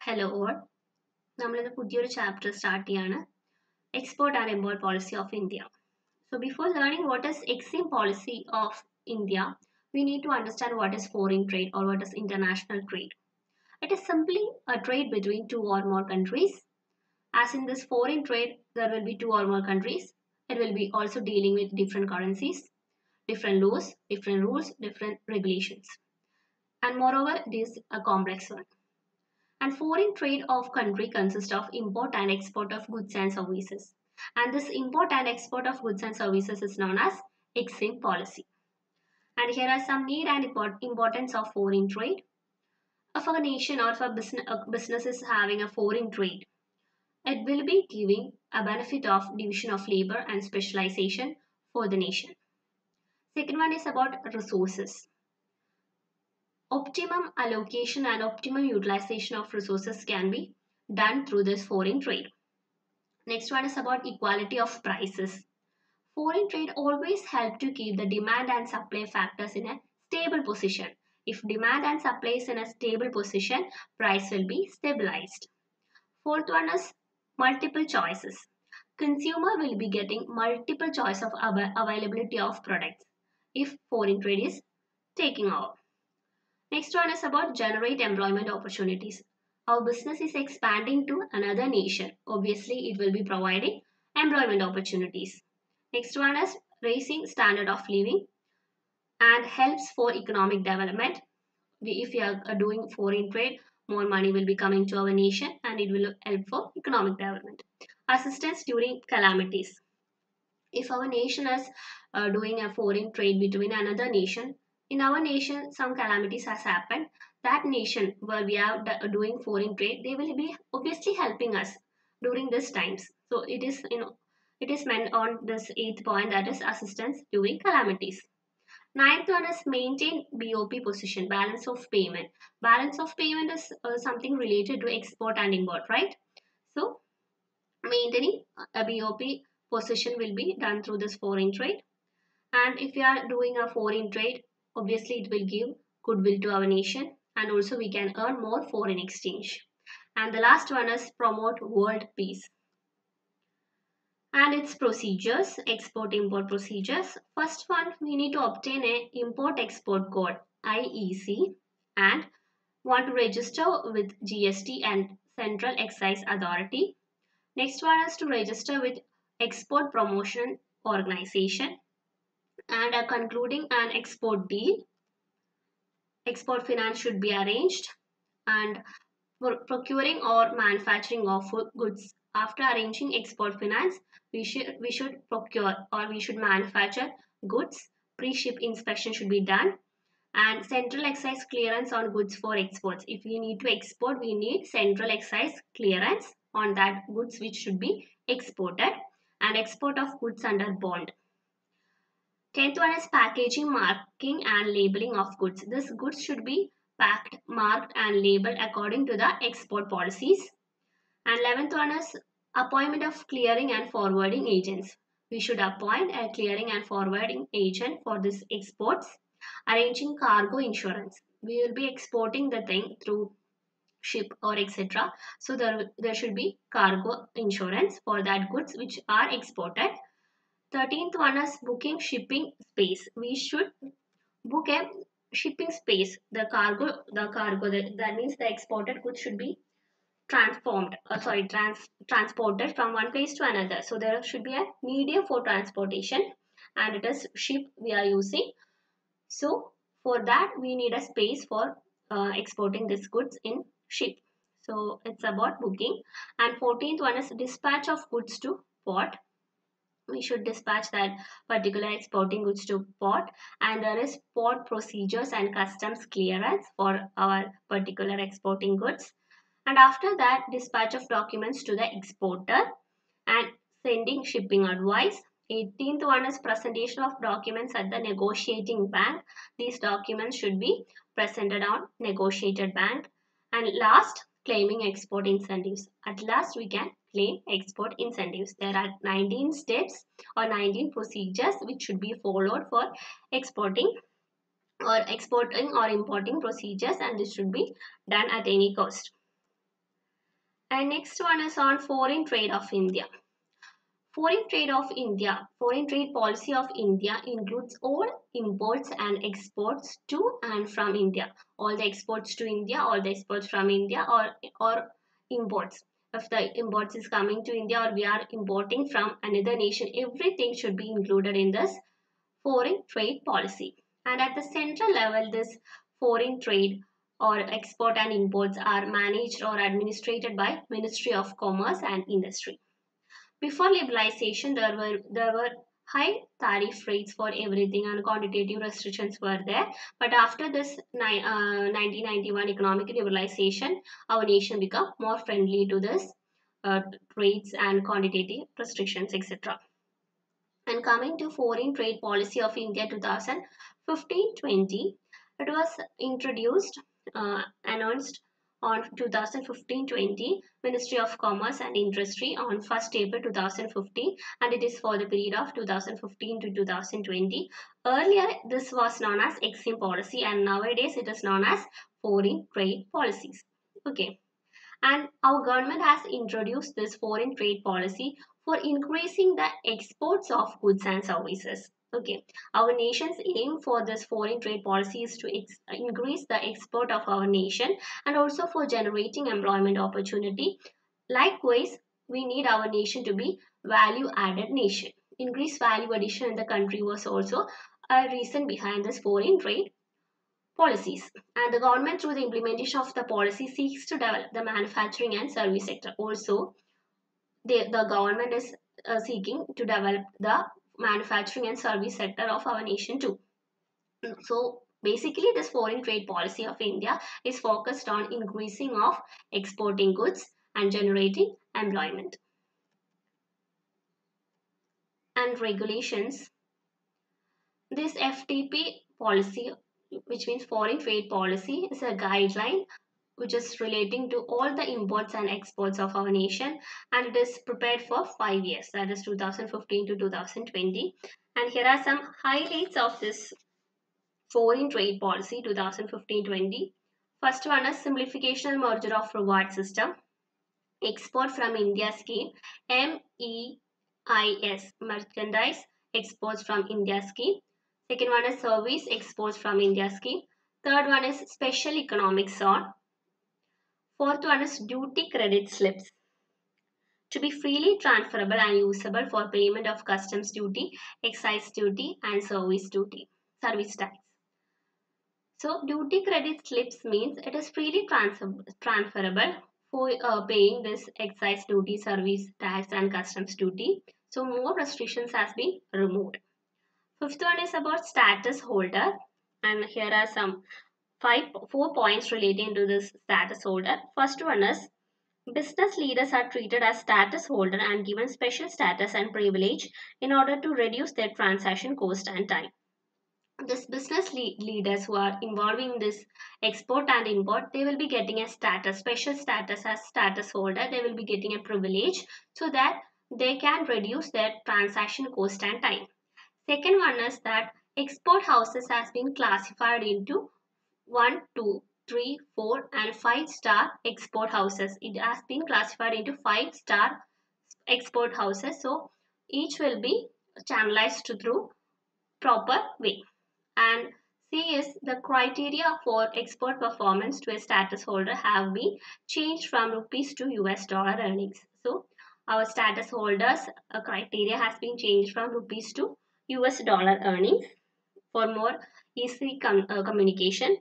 Hello all നമ്മളിന്ന് പുതിയൊരു chapter start ചെയ്യാണ് export and import policy of India so before learning what is EXIM policy of India we need to understand what is foreign trade or what is international trade. It is simply a trade between two or more countries. As in this foreign trade, there will be two or more countries. It will be also dealing with different currencies, different laws, different rules, different regulations. And moreover, it is a complex one. And foreign trade of country consists of import and export of goods and services. And this import and export of goods and services is known as EXIM policy. And here are some need and importance of foreign trade. If a nation or if a business, a business is having a foreign trade, it will be giving a benefit of division of labor and specialization for the nation. Second one is about resources. Optimum allocation and optimum utilization of resources can be done through this foreign trade. Next one is about equality of prices. Foreign trade always help to keep the demand and supply factors in a stable position. If demand and supply is in a stable position, price will be stabilized. Fourth one is multiple choices. Consumer will be getting multiple choice of availability of products if foreign trade is taking over. Next one is about generate employment opportunities. Our business is expanding to another nation. Obviously, it will be providing employment opportunities. Next one is raising standard of living and helps for economic development. If we are doing foreign trade, more money will be coming to our nation and it will help for economic development. Assistance during calamities. If our nation is uh, doing a foreign trade between another nation, in our nation some calamities has happened. That nation where we are doing foreign trade, they will be obviously helping us during these times. So it is you know it is meant on this eighth point that is assistance during calamities. Ninth one is maintain BOP position, balance of payment. Balance of payment is uh, something related to export and import, right? So maintaining a BOP position will be done through this foreign trade. And if we are doing a foreign trade, obviously it will give goodwill to our nation and also we can earn more foreign exchange. And the last one is promote world peace. And its procedures export import procedures. First one we need to obtain a import export code iec and want to register with gst and central excise authority. Next one is to register with export promotion organization and uh, concluding an export deal. Export finance should be arranged. And procuring or manufacturing of goods. After arranging export finance we should we should procure or we should manufacture goods. Pre-ship inspection should be done. And central excise clearance on goods for exports. If we need to export we need central excise clearance on that goods which should be exported. And export of goods under bond 10th one is packaging marking and labeling of goods this goods should be packed marked and labeled according to the export policies and 11th one is appointment of clearing and forwarding agents. We should appoint a clearing and forwarding agent for this exports. Arranging cargo insurance. We will be exporting the thing through ship or etc. So there, there should be cargo insurance for that goods which are exported. 13th one is booking shipping space. We should book a shipping space. The cargo, the cargo, that, means the exported goods should be transformed uh, sorry trans transported from one place to another. So there should be a medium for transportation and it is ship we are using. So for that we need a space for uh, exporting these goods in ship. So it's about booking. And 14th one is dispatch of goods to port we should dispatch that particular exporting goods to port and there is port procedures and customs clearance for our particular exporting goods. And after that dispatch of documents to the exporter and sending shipping advice. 18th one is presentation of documents at the negotiating bank. These documents should be presented on negotiated bank. And last claiming export incentives. At last we can claim export incentives there are 19 steps or 19 procedures which should be followed for exporting or exporting or importing procedures and this should be done at any cost And next one is on foreign trade of India. Foreign trade of India, foreign trade policy of India includes all imports and exports to and from India. All the exports to India, all the exports from India or, or imports. If the imports is coming to India or we are importing from another nation, everything should be included in this foreign trade policy. And at the central level, this foreign trade or export and imports are managed or administered by Ministry of Commerce and Industry. Before liberalization, there were there were high tariff rates for everything and quantitative restrictions were there. But after this uh, 1991 economic liberalization, our nation became more friendly to this uh, rates and quantitative restrictions, etc. And coming to foreign trade policy of India 2015-20, it was introduced, uh, announced on 2015-20 Ministry of Commerce and Industry on 1st April 2015 and it is for the period of 2015 to 2020. Earlier this was known as EXIM policy and nowadays it is known as foreign trade policies. Okay. And our government has introduced this foreign trade policy for increasing the exports of goods and services. Okay, our nation's aim for this foreign trade policy is to increase the export of our nation and also for generating employment opportunity. Likewise, we need our nation to be value added nation. Increased value addition in the country was also a reason behind this foreign trade policies. And the government through the implementation of the policy seeks to develop the manufacturing and service sector. Also, the, the government is uh, seeking to develop the manufacturing and service sector of our nation too. So basically this foreign trade policy of India is focused on increasing of exporting goods and generating employment. And regulations. This FTP policy which means foreign trade policy is a guideline which is relating to all the imports and exports of our nation and it is prepared for five years that is 2015 to 2020 and here are some highlights of this foreign trade policy 2015-20 first one is simplification and merger of reward system. Export from India scheme MEIS merchandise exports from India scheme. Second one is service exports from India scheme. Third one is special economic zone Fourth one is duty credit slips to be freely transferable and usable for payment of customs duty, excise duty and service duty, service tax. So duty credit slips means it is freely transfer, transferable for uh, paying this excise duty, service tax and customs duty. So more restrictions has been removed. Fifth one is about status holder and here are some five four points relating to this status holder. First one is business leaders are treated as status holder and given special status and privilege in order to reduce their transaction cost and time. This business le leaders who are involving this export and import, they will be getting a status, special status as status holder. They will be getting a privilege so that they can reduce their transaction cost and time. Second one is that export houses has been classified into 1, 2, 3, 4 and 5 star export houses. It has been classified into 5 star export houses. So each will be channelized through proper way. And C is the criteria for export performance to a status holder have been changed from rupees to US dollar earnings. So our status holders uh, criteria has been changed from rupees to US dollar earnings for more easy com uh, communication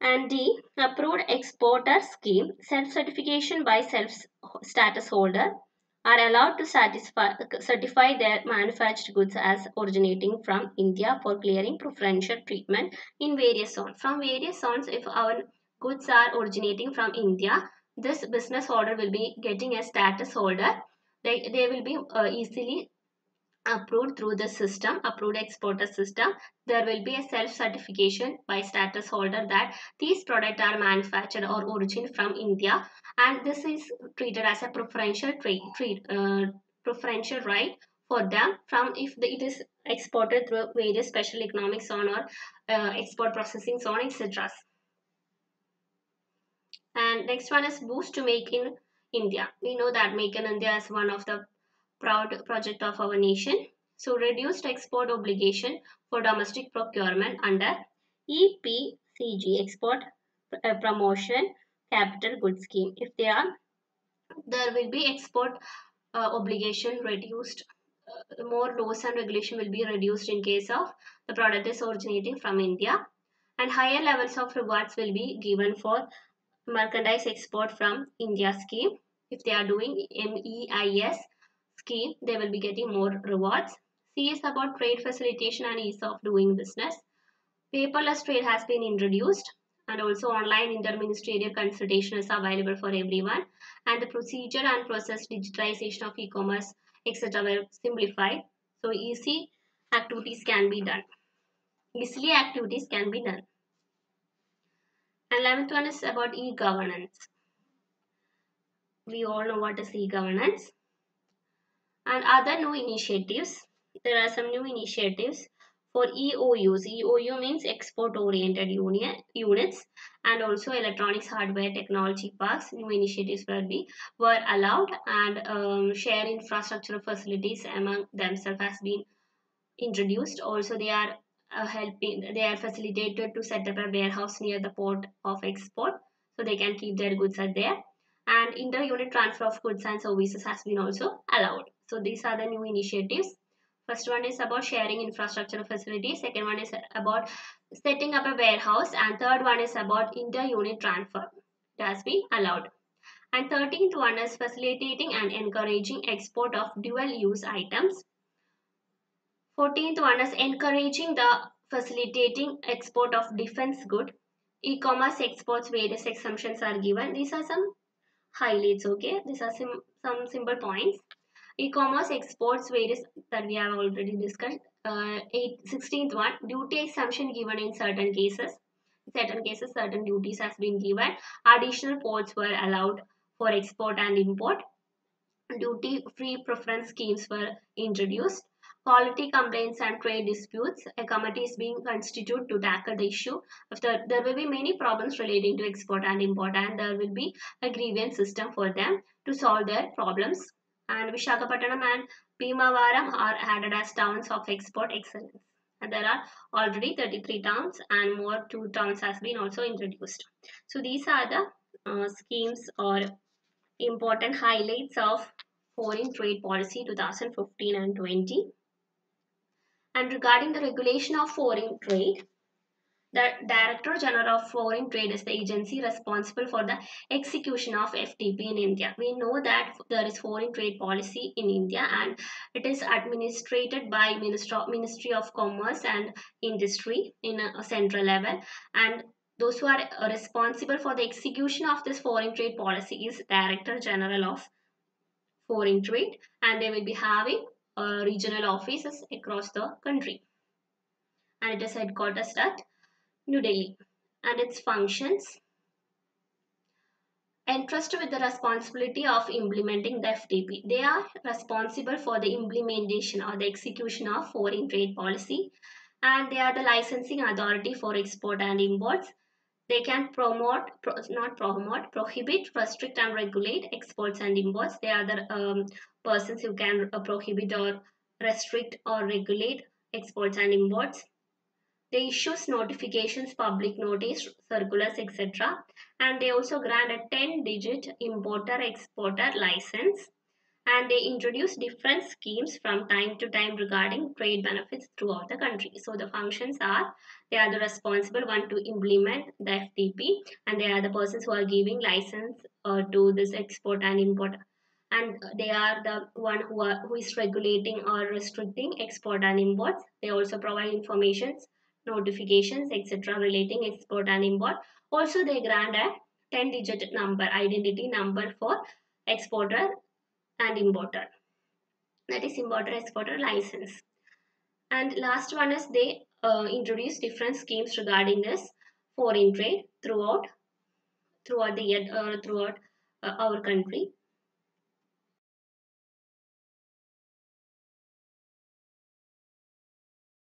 and D. Approved exporter scheme self-certification by self-status holder are allowed to satisfy, certify their manufactured goods as originating from India for clearing preferential treatment in various zones. From various zones, if our goods are originating from India, this business holder will be getting a status holder. They, they will be uh, easily approved through the system, approved exporter system, there will be a self-certification by status holder that these products are manufactured or origin from India and this is treated as a preferential trade, trade uh, preferential right for them from if the, it is exported through various special economic zone or uh, export processing zone etc. And next one is boost to make in India. We know that Make in India is one of the proud project of our nation. So reduced export obligation for domestic procurement under EPCG export uh, promotion capital goods scheme. If they are, there will be export uh, obligation reduced. Uh, more laws and regulation will be reduced in case of the product is originating from India and higher levels of rewards will be given for merchandise export from India scheme. If they are doing MEIS scheme, they will be getting more rewards. C is about trade facilitation and ease of doing business. Paperless trade has been introduced and also online interministerial consultation is available for everyone. And the procedure and process digitalization of e-commerce etc were simplified. So easy activities can be done. Easily activities can be done. And 11th one is about e-governance. We all know what is e-governance and other new initiatives there are some new initiatives for EOUs. EOU means export oriented units and also electronics hardware technology parks. New initiatives will be were allowed and um, share infrastructure facilities among themselves has been introduced. Also they are uh, helping they are facilitated to set up a warehouse near the port of export so they can keep their goods at there and inter-unit transfer of goods and services has been also allowed. So these are the new initiatives First one is about sharing infrastructure facilities. Second one is about setting up a warehouse. And third one is about inter-unit transfer. It has been allowed. And 13th one is facilitating and encouraging export of dual-use items. 14th one is encouraging the facilitating export of defense good. E-commerce exports various exemptions are given. These are some highlights, okay? These are some, some simple points. E-commerce exports various that we have already discussed. Uh, 16th one, duty exemption given in certain cases. Certain cases, certain duties has been given. Additional ports were allowed for export and import. Duty-free preference schemes were introduced. Quality complaints and trade disputes. A committee is being constituted to tackle the issue. After there will be many problems relating to export and import and there will be a grievance system for them to solve their problems and Vishakhapatnam and Bhimavaram are added as towns of export excellence. And there are already 33 towns and more two towns has been also introduced. So these are the uh, schemes or important highlights of foreign trade policy 2015 and 20. And regarding the regulation of foreign trade, the Director General of Foreign Trade is the agency responsible for the execution of FTP in India. We know that there is foreign trade policy in India and it is administered by Ministry of Commerce and Industry in a central level and those who are responsible for the execution of this foreign trade policy is Director General of Foreign Trade and they will be having uh, regional offices across the country and it is headquarters at New Delhi and its functions entrusted with the responsibility of implementing the FTP. They are responsible for the implementation or the execution of foreign trade policy and they are the licensing authority for export and imports. They can promote, pro, not promote, prohibit, restrict and regulate exports and imports. They are the um, persons who can uh, prohibit or restrict or regulate exports and imports. They issues notifications, public notice, circulars, etc. And they also grant a 10-digit importer-exporter license. And they introduce different schemes from time to time regarding trade benefits throughout the country. So the functions are, they are the responsible one to implement the FTP and they are the persons who are giving license uh, to this export and import and they are the one who, are, who is regulating or restricting export and imports. They also provide informations notifications, etc. relating export and import. Also, they grant a 10 digit number, identity number for exporter and importer. That is importer exporter license. And last one is they uh, introduce different schemes regarding this foreign trade throughout throughout the year uh, throughout uh, our country.